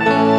Thank you.